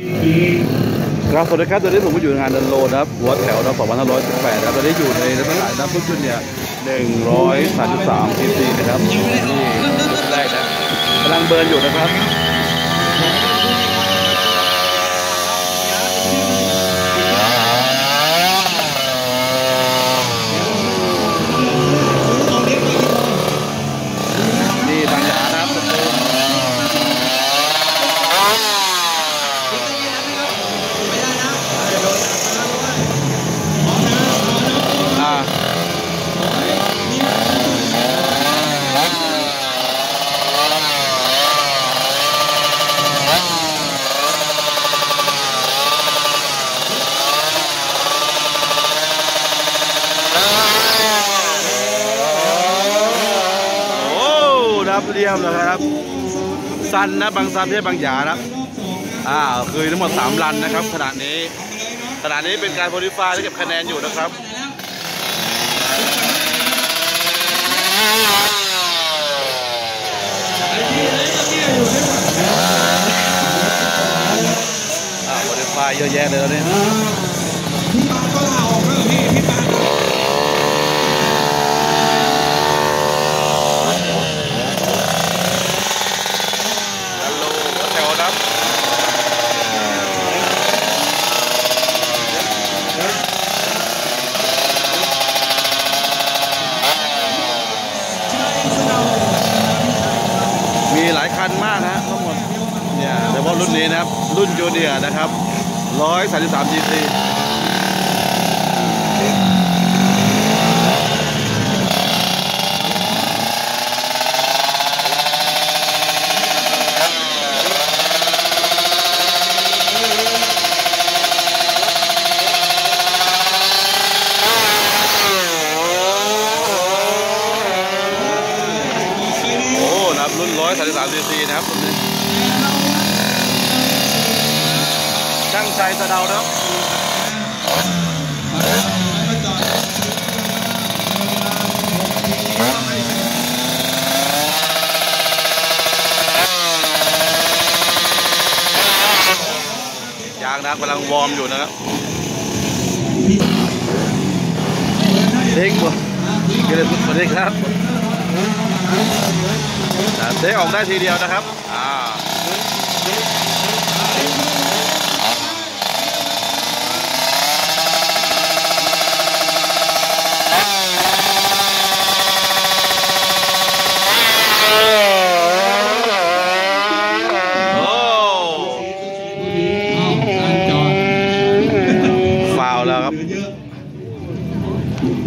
ครับสวัสดีครับตอนนี้ผมก็อยู่ในงานดันโลนะครับหัวแถวนะ2518นะครับตอนนี้อยู่ในลักษณะน้ำพุขึ้นเนี่ย133ทีซีนะครับนี่แรกนะกำลังเบิร์นอยู่นะครับ นี่ทางยานะครับสตูนอ่าโอ้ นะครับเรียมเลยครับซันนะบางซันไม่ใช่บางหยานะอ่าคือทั้งหมด3รันนะครับขณะนี้ขณะนี้เป็นการโพลิฟายและเก็บคะแนนอยู่นะครับอ่าโพลิฟายเยอะแยะเลยตอนนี้ฮัลโหลแถวน้ำ มีหลายคันมากนะทั้งหมดเนี่ยเฉพาะรุ่นนี้นะครับ รุ่นจูเนะครับ133 cc โอ้นะครับรุ่น 133 cc นะครับรุ่นนี้ ช่างใจสะเดาครับยางนะกำลังวอร์มอยู่นะครับเด็กบ่เกิดสวัสดีครับนะเทคออกได้ทีเดียวนะครับ อ่า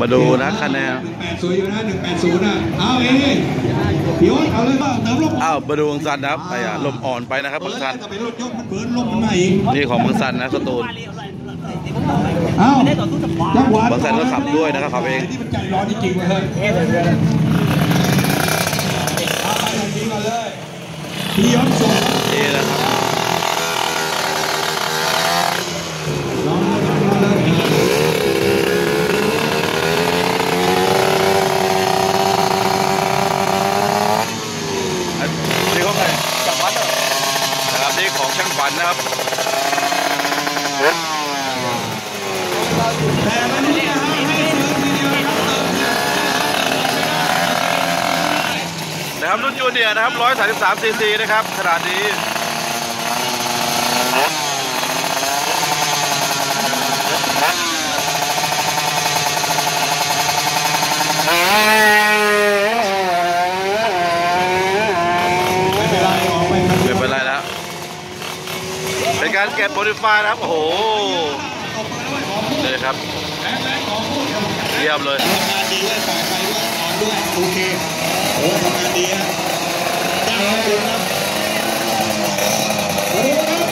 มาดูนะคะแนนแปดศูนย์อยู่นะหนึ่งแปดศูนย์อะเอาเองพี่โอ๊ตเอาเลยว่าเติมลมอ้าวมาดูบางสันนะครับไปอะลมอ่อนไปนะครับบางสันถ้าเป็นรถยกมันเบิร์นลมมันมาอีกนี่ของบางสันนะสตูลเอาจังหวะบางสันก็ขับด้วยนะครับขับเองที่มันใจร้อนจริงๆเลยเอาไปทันทีก่อนเลยพี่ยศส่ง นี่นะครับ ลองลองลองเลย อันนี่ของใครช่างฝันเหรอนะครับนี่ของช่างฝันนะครับ แต่วันนี้นะฮะให้เติมทีเดียวนะครับ นะครับรุ่ นจูเนียร์นะครับ133ซีซีนะครับขนาดนี้ไม่เป็นไรครับไม่เป็นไรแล้ว เป็นการเก็บโมดิฟายนะครับ โอ้โหเลยครับเยี่ยมเลยทำงานดีด้วยสายไฟด้วยสอนด้วย โอเคโอ้ทำงานดีนะ จ้างขอบคุณนะสวัสดีครับ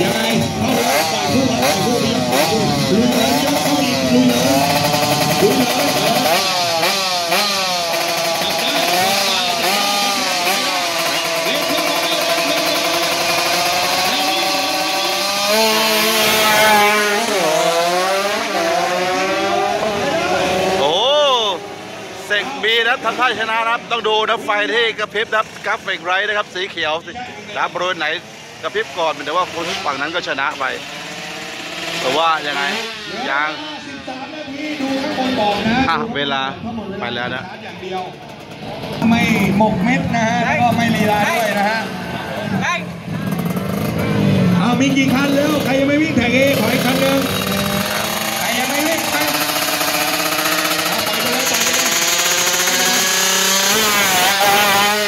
ยังไงเข้าไปฝ่ายผู้ฝ่ายผู้นี้ฝ่ายผู้ลุยเลยยกเข้าอีกลุยเลยลุยเลยเออจับได้จับได้เร็วเข้ามาเร็วเร็วเร็ว โอ้เสกบี นะครับทำท่าชนะนะครับ ต้องดูนะไฟที่กระพริบนะครับกราฟิกไรท์นะครับ สีเขียวนะครับบริเวณไหนกระพริบก่อนแต่ว่าคนฝั่งนั้นก็ชนะไปแต่ว่ายังไงยัง13นาทีดูข้างบนบอกนะอะเวลาไปแล้วนะอย่างเดียวไม่หมกเม็ดนะฮะแล้วก็ไม่ลีลาด้วยนะฮะเอามีกี่คันแล้วใครยังไม่วิ่งแท็กเอขออีกคันหนึ่งใครยังไม่วิ่งไปเอาปล่อยไปเลยปล่อยไปเลย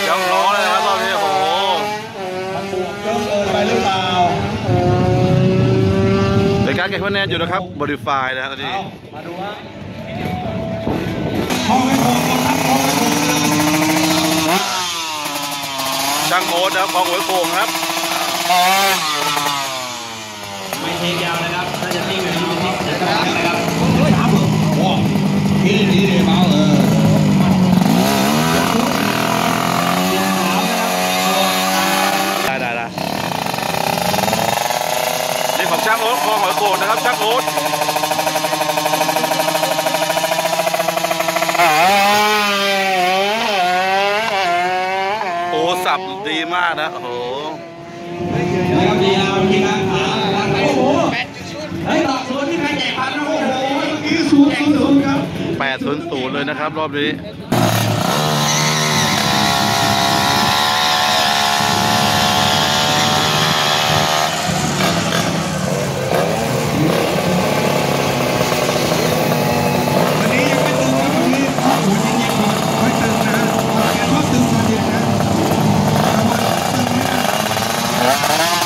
ยังร้องเลยนะครับตอนนี้โอ้โห มันบวกเยอะเกินไปหรือเปล่า เป็นการเก็บคะแนนอยู่นะครับ modify นะตอนนี้เอามาดูฮะห้องไม่โกงครับห้องไม่โกงนะช่างโอ๊ตนะครับของหัวโป่งครับไม่เทคยาวนะครับ ถ้าจะทิ้งแบบนี้เป็นทิ้งจะต้องนะครับ ครับผมว้าวที่นี่เลยเมาเออ ได้ได้ได้นี่ของช่างโอ๊ตของหัวโป่งนะครับช่างโอ๊ตโอ้สับดีมากนะโอ้โห นะครับดียาวจริงครับโอ้โหเฮ้ยต่อส่วนที่ใครแจกพันนะโอ้โห กี่ศูนย์ศูนย์ศูนย์ครับ 800 เลยนะครับ รอบนี้นี้ยังไม่ตึงครับวันนี้ข้อมูลยังยังไม่ตึงนะแกชอบตึงตอนเย็นนะแต่ว่าตึงไม่ได้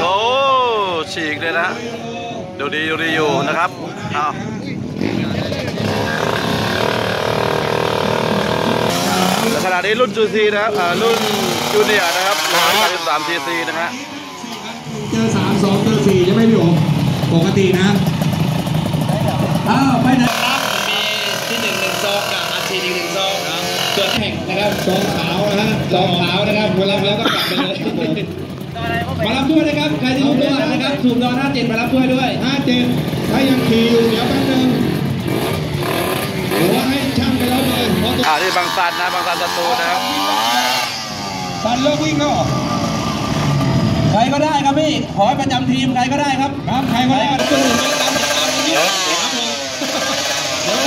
โอ้ฉีกเลยนะ ดูดีดูดีอยู่นะครับเอาและ ขณะนี้รุ่นจูซีนะครับอ่ารุ่นจูเนียร์นะครับ183ซีซีนะฮะเจอสามสองเจอสี่ใช่ไหมพี่โอ๋ปกตินะอ้าวไปไหนมีที่หนึ่งหนึ่งซองกับอาชีพอีกหนึ่งซองครับส่วนแข่งนะครับซองขาวนะฮะซองขาวนะครับเวลาแล้วก็กลับไปเลยมารับด้วยนะครับใครที่ถูถูกกด้ด้ววยยนะนะคครัรับบถูกดอนห้าเจ็ดมารับด้วยด้วยห้าเจ็ดถ้ายังขี่อยู่เดี๋ยวแป๊บนึงหรือว่าให้ช่างไปแล้วเลยเพราะตัว อ่านี่บางซันนะบางซันสตูนะครับสันเลิกวิ่งแล้วเหรอใครก็ได้ครับพี่ขอให้ประจำทีมใครก็ได้ครับครับใครก็ได้ก็ก็ได้ได้ตามตามนี้ครับผม เดี๋ยว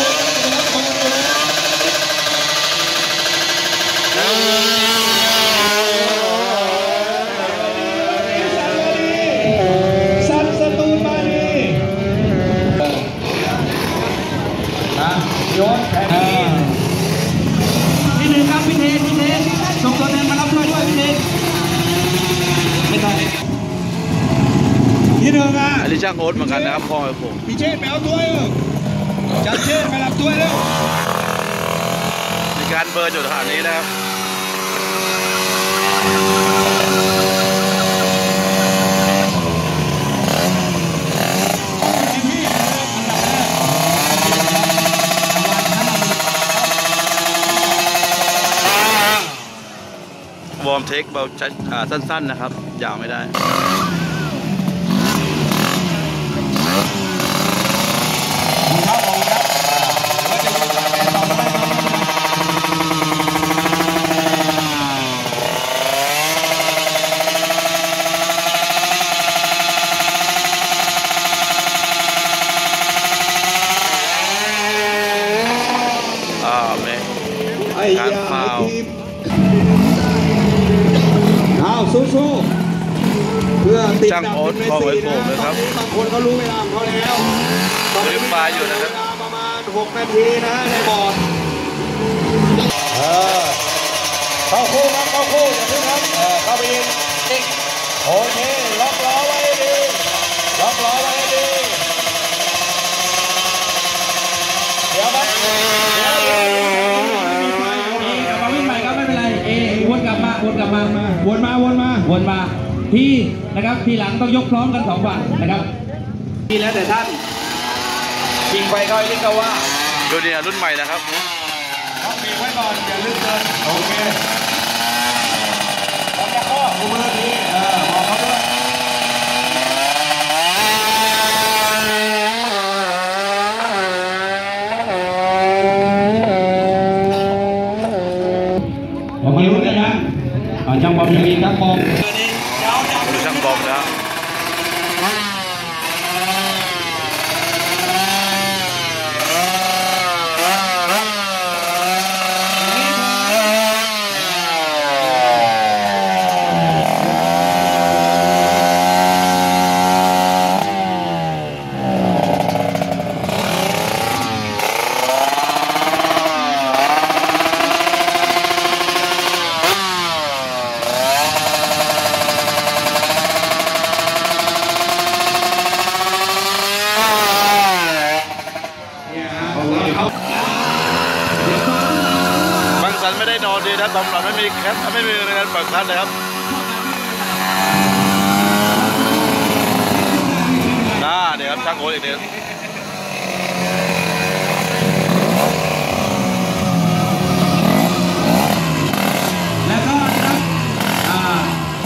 ไปรับคนดูสันสตูนมาดีนะโยนแข่ง ที่หนึ่งครับพี่เทนพี่เทนส่งตัวแทนมารับด้วยด้วยพี่เทนไม่ต้อง ที่หนึ่งอะ อันนี้ ช่างโอ๊ตเหมือนกันนะครับพ่อผม พี่เชษไปเอาตัวเออจัดเชษไปรับตัวแล้วมีการเบิร์นอยู่ขณะนี้นะครับจิมมี่อันดับแรกวอร์มเทคเบาชัดอ่าสั้นๆนะครับ ยาวไม่ได้ ครับผมครับแล้วจะมีการแข่งต่อไปครับ อ่าแม่ ไอ้ การ ยา ฟาวล์ ทีมเอาสู้ๆเพื่อติด ช่าง ดับ โอ๊ตเป็นพ่อเมไว้สโผซี่ล่นะเลยครับตอนนี้บางคนเขารู้เวลาของเขาแล้วตอนนี้เวลาอยู่นะครับเวลาประมาณ6นาทีนะในบอร์ดเออเข้าคู่ครับเข้าคู่อย่าเพิ่งครับเออเข้าไปยิงติ๊กโอเคล็อกล้อไว้ให้ดีล็อกล้อไว้ให้ดีเดี๋ยวครับเดี๋ยวเดี๋ยวเดี๋ยวไม่มีไฟเอกลับมาวิ่งใหม่ครับไม่เป็นไรเอวนกลับมาวนกลับมาวนมาวนมาวนมาพี่ นะครับพี่หลังต้องยกพร้อมกันสองฝั่งนะครับพี่แล้วแต่ท่านยิงไปก็ยิงก็ว่าดูเนี่ยรุ่นใหม่นะครับต้องมีไว้ก่อนอย่าลืมเดินโอเคพร้อมจะเข้ามือดีเออบอกเขาด้วยบอกไม่รู้เลยนะอ่าช่างบอมยังมีช่างบอม ดูช่างบอมนะครับ บางสันไม่ไดีนะตำรวจไม่มีแคสไม่มีในการปล่อยคันเลยครับน่าเดี๋ยวครับช่างโอ้ยเดียวก็นะครับอ่า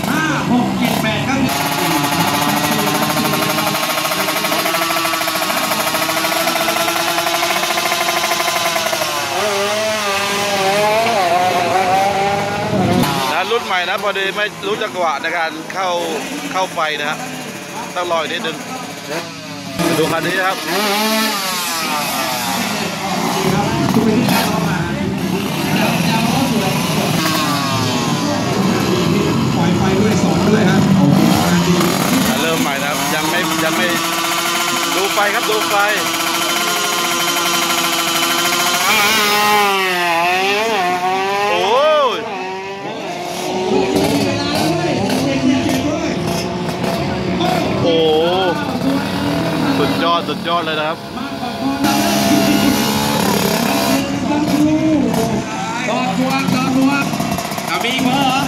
ห้าหกเจ็ดแปดครับ นะรุ่นใหม่นะพ อดีไม่รู้จังหวะในการเข้าเข้าไฟนะฮะต้องรออีกนิดนึงดูคันนี้นะครับปล่อยไฟด้วยสอนด้วยฮะโอ้โหงนดีเริ่มใหม่นะครับยังไม่ยังไม่ดูไฟครับดูไฟโอ้ยโอ้สุ ดยอดสุดยอดเลยนะครับตอนบวกตอนบวกอะมีอีกเบอร์เหรอ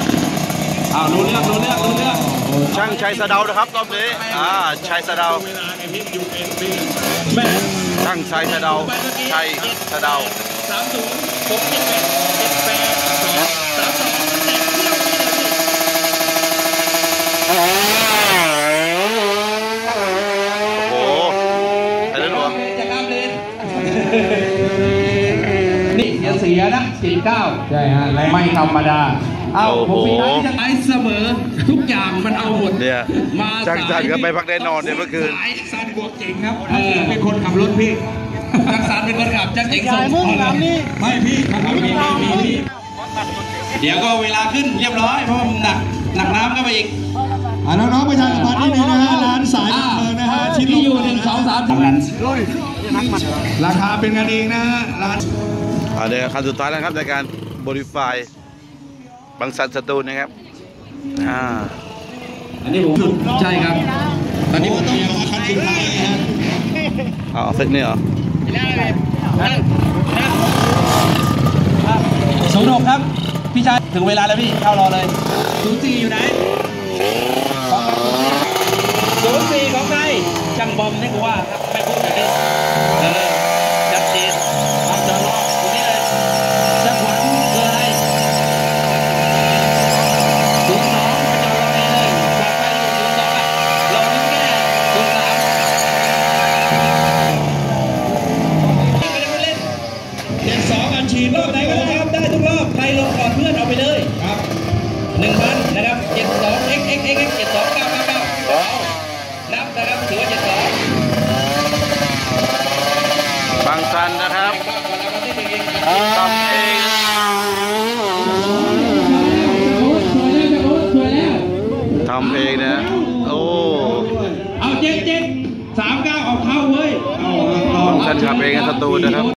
อ้าวรู้เรื่องรู้เรื่องรู้เรื่องช่างชัยสะเดานะครับรอบนี้อ่าชัยสะเดาแม่ช่างชัยสะเดาชัยสะเดาสามศูนย์ผมเจ็ดแปดเจ็ดแปดสองสามสองแปดเที่ยวนี่เลย โอ้โหไอ้เรื่องหลวง จะข้ามเลนนี่เสียเสียนะสี่เก้าใช่ฮะแรงไม่ธรรมดา เอาโอ้ผมโหมีท้ายที่จะไอเสมอ ทุกอย่างมันเอาหมดเนี่ยมาช่างจันก็ไปพักได้นอนเนี่ยเมื่อคืนสายสันบวกเจ๋งครับเออเป็นคนขับรถพี่จักรสารเป็นคนขับจักรเจ๋งส่งมุ่งน้ำนี่ไม่พี่ขับรถพี่พี่พี่เดี๋ยวก็เวลาขึ้นเรียบร้อยเพราะว่ามันหนักหนักน้ำก็ไปอีกอ่าน้องๆประชาสัมพันธ์นิดนึงนะฮะร้านสายบันเทิงนะฮะชิ้นที่อยู่ลหนึ่งสองสามทำนั้นราคาเป็นกันเองนะฮะร้าน อ่าเดี๋ยวคันสุดท้ายนะครับในการบริไฟบางสันสตูลนะครับอ่าอันนี้ผมใช่ครับ ตอนนี้ผมต้องรอคันสุดท้ายนะฮะเอาเซตนี่เหรอศูนย์หกครับ พี่ชายถึงเวลาแล้วพี่เข้ารอเลยศูนย์สี่อยู่ไหนศูนย์สี่ของใครช่างบอมนี่กูว่าครับไม่พูดอย่างนี้เอ หนึ่งพันนะครับเจ็ดสอง x x x x เจ็ดสองเก้าเก้าเก้านับนะครับถือว่าเจ็ดสองบางสันนะครับวันละวันที่หนึ่งเองทำเองสวยแล้วทำเองนะ โอ้ เอาเจ็ดเจ็ดสามเก้าเอาเข้าเว้ยเอาบางสันขับเองในสตูลนะครับ